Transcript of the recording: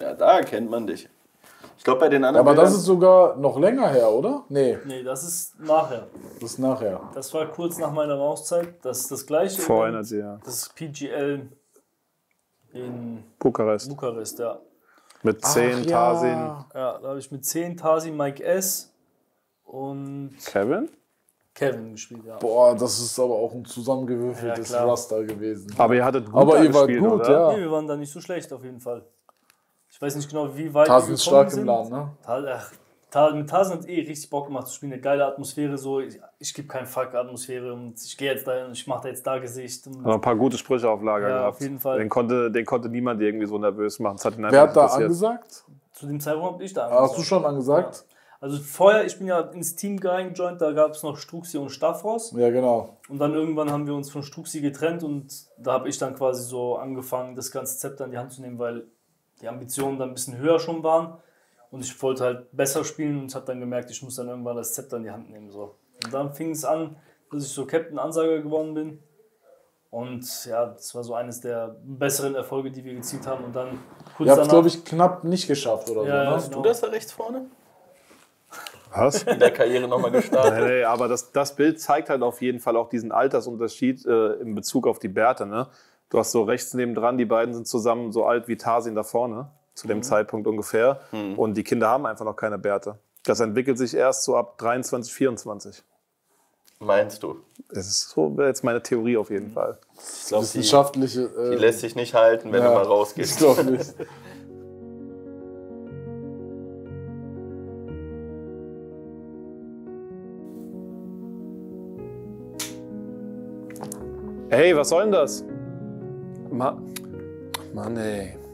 Ja, da erkennt man dich. Ich glaube, bei den anderen. Aber das ist sogar noch länger her, oder? Nee, Nee, das ist nachher. das ist nachher. Das war kurz nach meiner Rauchzeit. Das ist das gleiche. Vor einer Jahr. Das ist PGL in Bukarest. Bukarest, ja. Mit 10 Ach, Tarsin. ja. Ja, da habe ich mit 10 Tasi, Mike S. und Kevin? Kevin gespielt, ja. Boah, das ist aber auch ein zusammengewürfeltes Ja. Raster gewesen. Aber ihr hattet gut Aber ihr wart gut, oder? ja. Nee, wir waren da nicht so schlecht auf jeden Fall. Ich weiß nicht genau, wie weit wir ist gekommen stark im sind. Laden, ne? Tal, ach, Tal, mit Tarsin hat eh richtig Bock gemacht zu spielen. Eine geile Atmosphäre, so ich, ich gebe keinen Fuck Atmosphäre und ich gehe jetzt da und ich mache da jetzt da Gesicht. Und noch ein paar gute Sprüche auf Lager Ja, gehabt. auf jeden Fall. Den konnte, den konnte niemand irgendwie so nervös machen. Das hat ihn Wer hat da angesagt? zu dem Zeitpunkt habe ich da Hast du angesagt. schon angesagt? Also vorher, ich bin ja ins Team reingejoint, da gab es noch Struxi und Staffros. Ja, genau. Und dann irgendwann haben wir uns von Struxi getrennt und da habe ich dann quasi so angefangen, das ganze Zepter in die Hand zu nehmen, weil die Ambitionen dann ein bisschen höher schon waren. Und ich wollte halt besser spielen und habe dann gemerkt, ich muss dann irgendwann das Zepter in die Hand nehmen. So. Und dann fing es an, dass ich so Captain Ansager geworden bin. Und ja, das war so eines der besseren Erfolge, die wir gezielt haben. Und dann kurz Ihr habt es, glaube ich, knapp nicht geschafft oder Ja, so, ne? Du das da rechts vorne? Was? In der Karriere nochmal Nee, gestartet. nee, aber das, das Bild zeigt halt auf jeden Fall auch diesen Altersunterschied äh, in Bezug auf die Bärte. Ne? Du hast so rechts nebendran, die beiden sind zusammen so alt wie Tarsin da vorne, zu dem Zeitpunkt ungefähr. Und die Kinder haben einfach noch keine Bärte. Das entwickelt sich erst so ab 23, 24. Meinst du? Das ist so wäre jetzt meine Theorie auf jeden Fall. Ich glaube, die, Wissenschaftliche. Äh, die lässt sich nicht halten, wenn ja, du mal Ich rausgehst. glaube nicht. Ey, was soll denn das? ま、マネー。